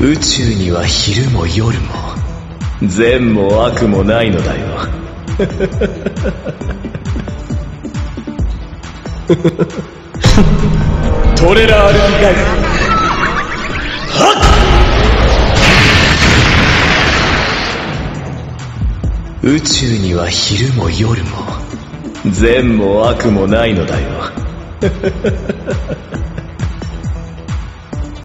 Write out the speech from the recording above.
宇宙には昼も夜も。善も悪もないのだよ。トレラールガイ宇宙には昼も夜も。善も悪もないのだよ。